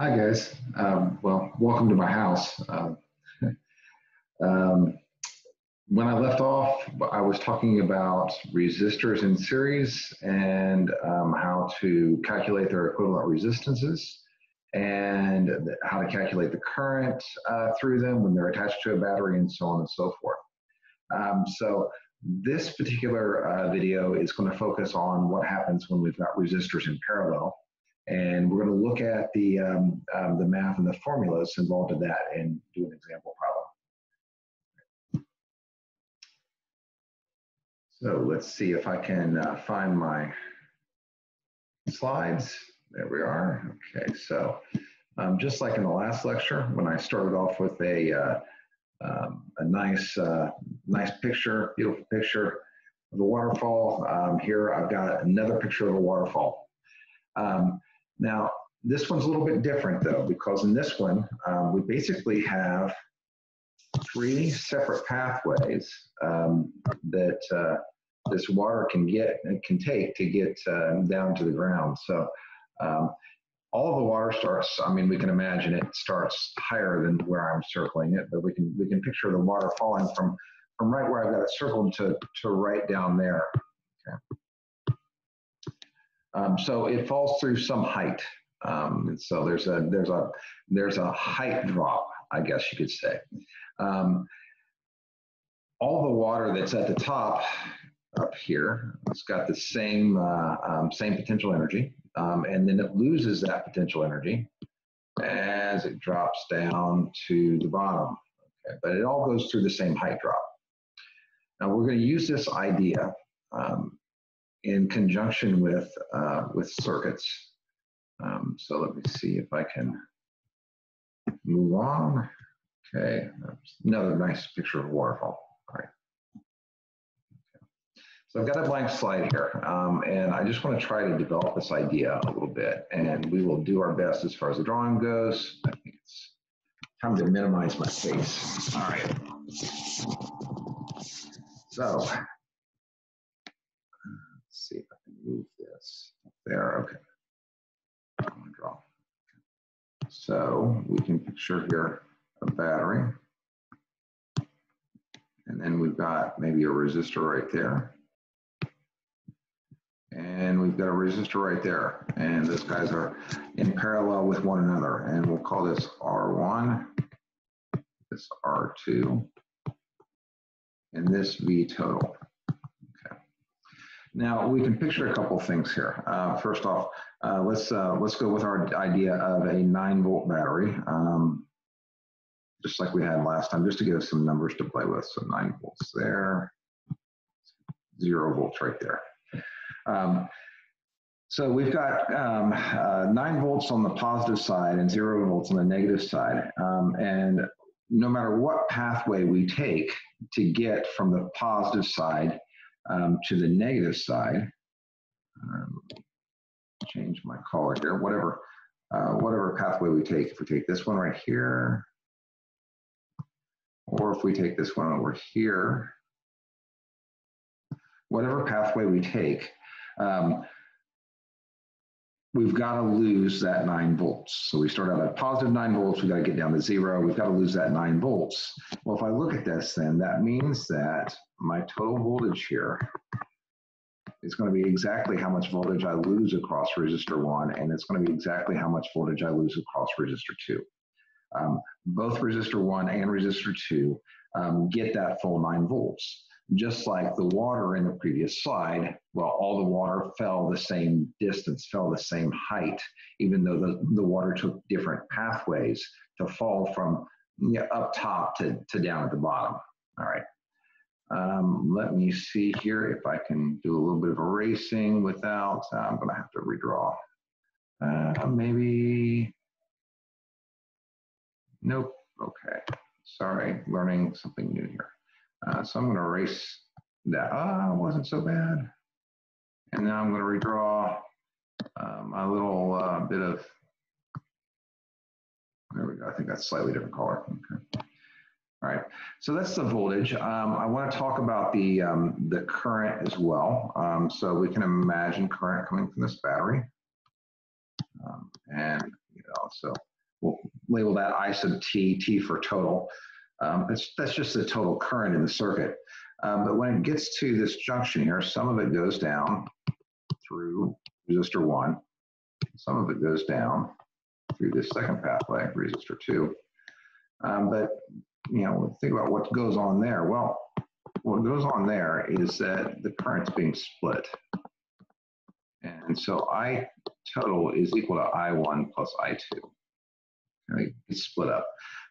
Hi guys. Um, well, welcome to my house. Um, um, when I left off, I was talking about resistors in series and um, how to calculate their equivalent resistances and how to calculate the current uh, through them when they're attached to a battery and so on and so forth. Um, so this particular uh, video is going to focus on what happens when we've got resistors in parallel and we're going to look at the, um, um, the math and the formulas involved in that and do an example problem. So let's see if I can uh, find my slides. There we are. Okay, so um, just like in the last lecture, when I started off with a, uh, um, a nice, uh, nice picture, beautiful picture of the waterfall, um, here I've got another picture of a waterfall. Um, now, this one's a little bit different though, because in this one, um, we basically have three separate pathways um, that uh, this water can get can take to get uh, down to the ground. So um, all of the water starts. I mean, we can imagine it starts higher than where I'm circling it, but we can we can picture the water falling from from right where I've got it circled to to right down there. Okay. Um, so it falls through some height. Um, so there's a there's a there's a height drop, I guess you could say. Um, all the water that's at the top up here, it's got the same uh, um, same potential energy, um, and then it loses that potential energy as it drops down to the bottom. Okay, but it all goes through the same height drop. Now we're going to use this idea um, in conjunction with, uh, with circuits. Um, so let me see if I can move on. Okay, another nice picture of a waterfall. All right. Okay. So I've got a blank slide here, um, and I just want to try to develop this idea a little bit, and we will do our best as far as the drawing goes. I think it's time to minimize my face. All right. So see if I can move this up there. Okay. I'm to draw. So we can picture here a battery. And then we've got maybe a resistor right there. And we've got a resistor right there. And those guys are in parallel with one another. And we'll call this R1, this R2, and this V total. Now we can picture a couple things here. Uh, first off, uh, let's uh, let's go with our idea of a nine volt battery, um, just like we had last time, just to give us some numbers to play with. So nine volts there, zero volts right there. Um, so we've got um, uh, nine volts on the positive side and zero volts on the negative side, um, and no matter what pathway we take to get from the positive side um, to the negative side, um, change my color here, whatever, uh, whatever pathway we take, if we take this one right here, or if we take this one over here, whatever pathway we take, um, we've got to lose that nine volts. So we start out at positive nine volts, we've got to get down to zero, we've got to lose that nine volts. Well, if I look at this then, that means that my total voltage here is going to be exactly how much voltage I lose across resistor one, and it's going to be exactly how much voltage I lose across resistor two. Um, both resistor one and resistor two um, get that full nine volts just like the water in the previous slide, well, all the water fell the same distance, fell the same height, even though the, the water took different pathways to fall from you know, up top to, to down at the bottom. All right. Um, let me see here if I can do a little bit of erasing without, uh, I'm going to have to redraw. Uh, maybe, nope, okay. Sorry, learning something new here. Uh, so I'm going to erase that. Ah, wasn't so bad. And now I'm going to redraw uh, my little uh, bit of, there we go. I think that's slightly different color. Okay. All right, so that's the voltage. Um, I want to talk about the, um, the current as well. Um, so we can imagine current coming from this battery. Um, and, you know, so we'll label that I sub T, T for total. Um, that's, that's just the total current in the circuit. Um, but when it gets to this junction here, some of it goes down through resistor one. Some of it goes down through this second pathway, resistor two. Um, but, you know, think about what goes on there. Well, what goes on there is that the current's being split. And so I total is equal to I1 plus I2. Okay, it's split up.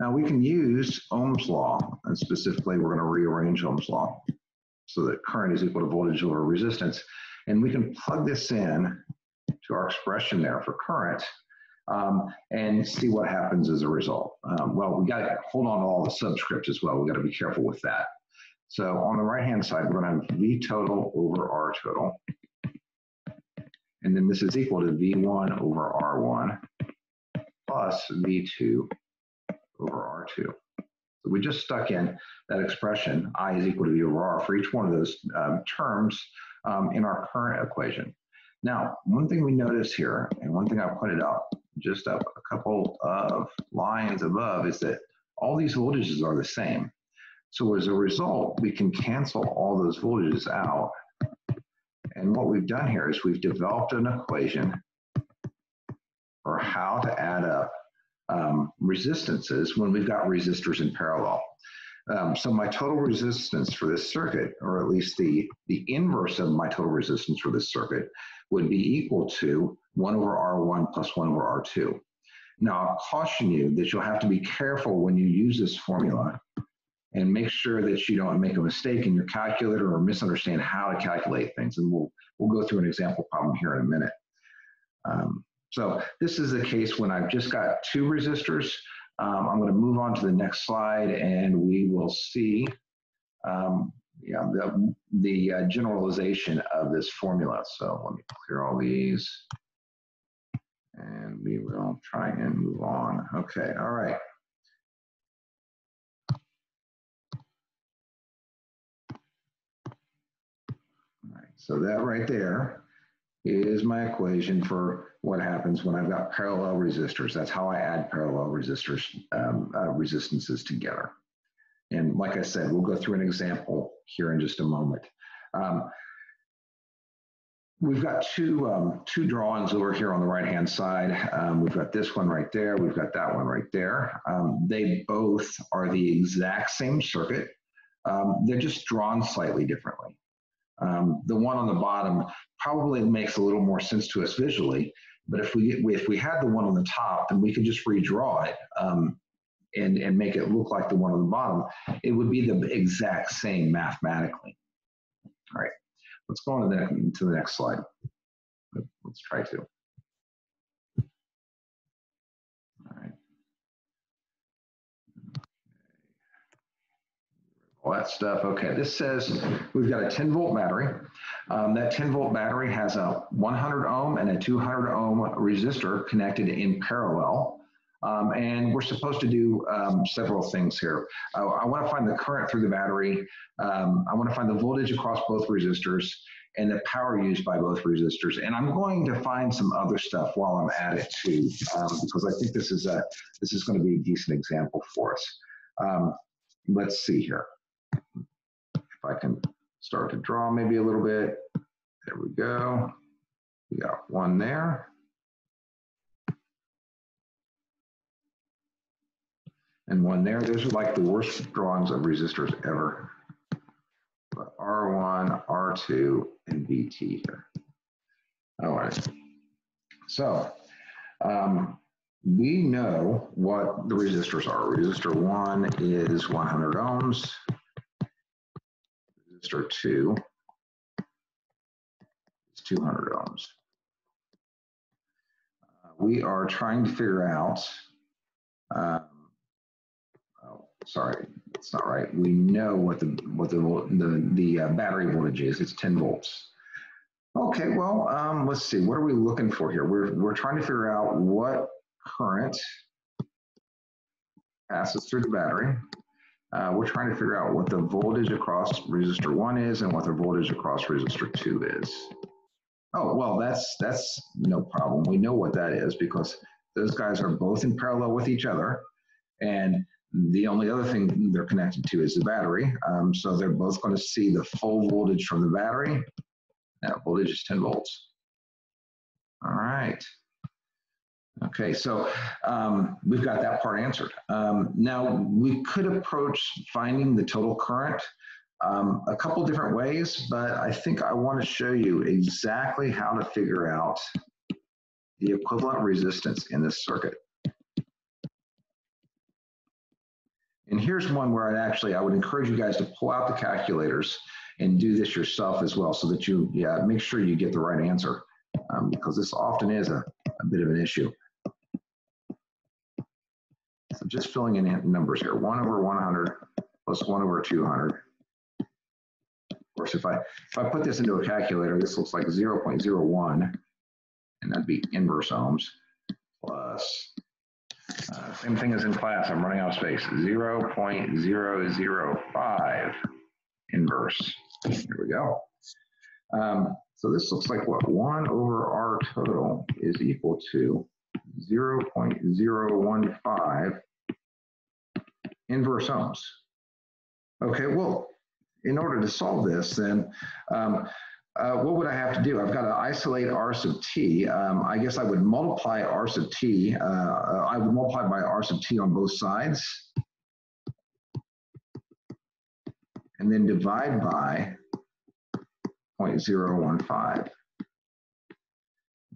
Now we can use Ohm's law, and specifically we're going to rearrange Ohm's law so that current is equal to voltage over resistance. And we can plug this in to our expression there for current um, and see what happens as a result. Um, well, we got to hold on to all the subscripts as well. We got to be careful with that. So on the right-hand side, we're going to have V total over R total. And then this is equal to V1 over R1 plus V2 over R2. So we just stuck in that expression, I is equal to V over R, for each one of those um, terms um, in our current equation. Now, one thing we notice here, and one thing I pointed out just up a couple of lines above, is that all these voltages are the same. So as a result, we can cancel all those voltages out and what we've done here is we've developed an equation for how to add up um, resistances when we've got resistors in parallel. Um, so my total resistance for this circuit, or at least the, the inverse of my total resistance for this circuit, would be equal to 1 over R1 plus 1 over R2. Now, I'll caution you that you'll have to be careful when you use this formula and make sure that you don't make a mistake in your calculator or misunderstand how to calculate things. And we'll, we'll go through an example problem here in a minute. Um, so this is the case when I've just got two resistors. Um, I'm going to move on to the next slide and we will see um, yeah, the, the uh, generalization of this formula. So let me clear all these and we will try and move on. Okay, all right. So that right there is my equation for what happens when I've got parallel resistors. That's how I add parallel resistors, um, uh, resistances together. And like I said, we'll go through an example here in just a moment. Um, we've got two, um, two drawings over here on the right-hand side. Um, we've got this one right there. We've got that one right there. Um, they both are the exact same circuit. Um, they're just drawn slightly differently. Um, the one on the bottom probably makes a little more sense to us visually, but if we if we had the one on the top, then we could just redraw it um, and and make it look like the one on the bottom. It would be the exact same mathematically. All right, let's go on to the, to the next slide. Let's try to. All that stuff. Okay, this says we've got a 10 volt battery. Um, that 10 volt battery has a 100 ohm and a 200 ohm resistor connected in parallel. Um, and we're supposed to do um, several things here. Uh, I want to find the current through the battery. Um, I want to find the voltage across both resistors and the power used by both resistors. And I'm going to find some other stuff while I'm at it too, um, because I think this is a this is going to be a decent example for us. Um, let's see here. If I can start to draw maybe a little bit. There we go. We got one there. And one there. Those are like the worst drawings of resistors ever. But R1, R2, and VT here. All right. So um, we know what the resistors are. Resistor 1 is 100 ohms resistor 2 is 200 ohms. Uh, we are trying to figure out, um, oh, sorry, that's not right. We know what the what the the, the uh, battery voltage is. It's 10 volts. Okay, well, um, let's see. What are we looking for here? We're we're trying to figure out what current passes through the battery uh, we're trying to figure out what the voltage across resistor 1 is and what the voltage across resistor 2 is. Oh, well, that's, that's no problem. We know what that is because those guys are both in parallel with each other. And the only other thing they're connected to is the battery. Um, so they're both going to see the full voltage from the battery. That voltage is 10 volts. All right. Okay, so um, we've got that part answered. Um, now we could approach finding the total current um, a couple different ways, but I think I want to show you exactly how to figure out the equivalent resistance in this circuit. And here's one where I actually, I would encourage you guys to pull out the calculators and do this yourself as well so that you, yeah, make sure you get the right answer um, because this often is a, a bit of an issue. So just filling in numbers here, one over 100 plus one over 200. Of course, if I, if I put this into a calculator, this looks like 0.01, and that'd be inverse ohms, plus, uh, same thing as in class, I'm running out of space, 0.005 inverse. Here we go. Um, so this looks like what, 1 over R total is equal to 0.015 inverse ohms. Okay, well, in order to solve this, then um, uh, what would I have to do? I've got to isolate R sub t. Um, I guess I would multiply R sub t. Uh, I would multiply by R sub t on both sides. And then divide by 0.015.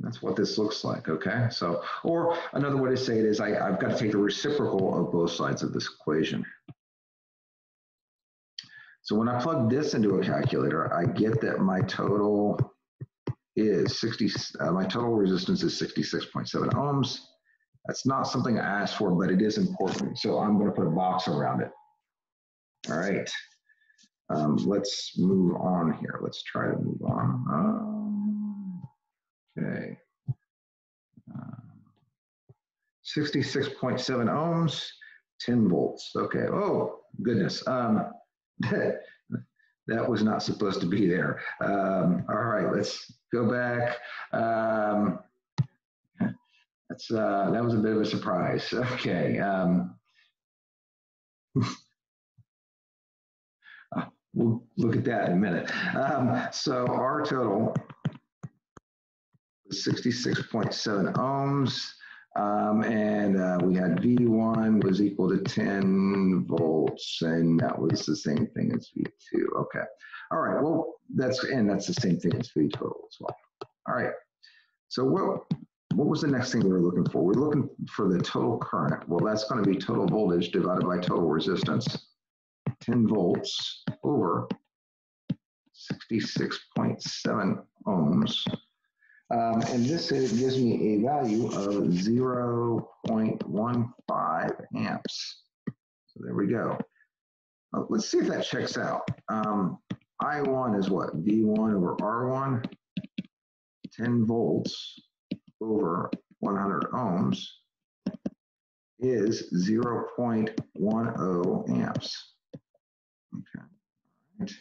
That's what this looks like, okay? So, or another way to say it is I, I've got to take the reciprocal of both sides of this equation. So when I plug this into a calculator, I get that my total is 60, uh, my total resistance is 66.7 ohms. That's not something I asked for, but it is important. So I'm gonna put a box around it. All right, um, let's move on here. Let's try to move on. Um, okay. Uh, 66.7 ohms, 10 volts. Okay, oh goodness. Um, that was not supposed to be there. Um, all right, let's go back. Um, that's uh, that was a bit of a surprise. Okay. Um, we'll look at that in a minute. Um, so our total 66.7 ohms. Um, and uh, we had V1 was equal to 10 volts, and that was the same thing as V2. Okay. All right. Well, that's and that's the same thing as V total as well. All right. So what what was the next thing we were looking for? We're looking for the total current. Well, that's going to be total voltage divided by total resistance. 10 volts over 66.7 ohms um, and this is, gives me a value of 0.15 amps. So there we go. Uh, let's see if that checks out. Um, I1 is what? V1 over R1, 10 volts over 100 ohms is 0.10 amps. Okay. Right.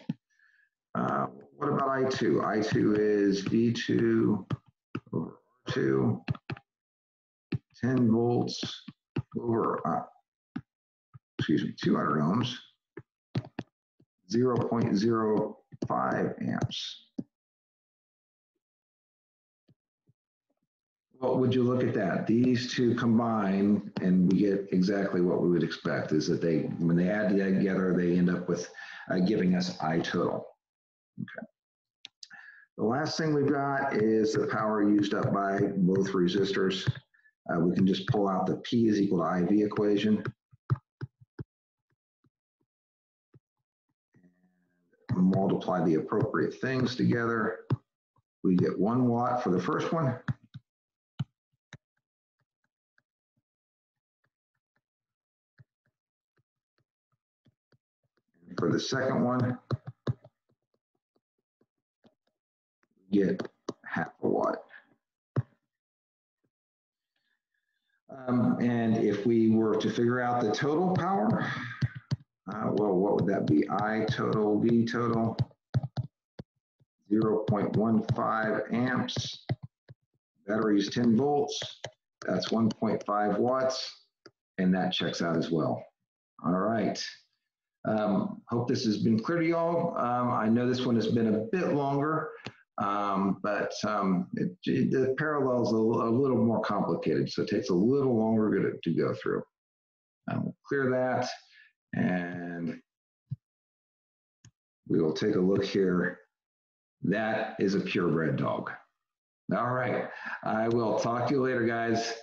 Uh, what about I2? I2 is V2 over R2, 10 volts over, uh, excuse me, 200 ohms, 0.05 amps. What would you look at that? These two combine and we get exactly what we would expect is that they, when they add together, they end up with uh, giving us I total. Okay. The last thing we've got is the power used up by both resistors. Uh, we can just pull out the P is equal to IV equation. And multiply the appropriate things together. We get one watt for the first one. For the second one, get half a watt. Um, and if we were to figure out the total power, uh, well, what would that be? I total, V total, 0.15 amps. Battery is 10 volts. That's 1.5 watts, and that checks out as well. All right. Um, hope this has been clear to y'all. Um, I know this one has been a bit longer, um, but um, it, it, the parallels a, a, little more complicated, so it takes a little longer to, to go through. Um, we'll clear that, and we will take a look here. That is a purebred dog. All right. I will talk to you later, guys.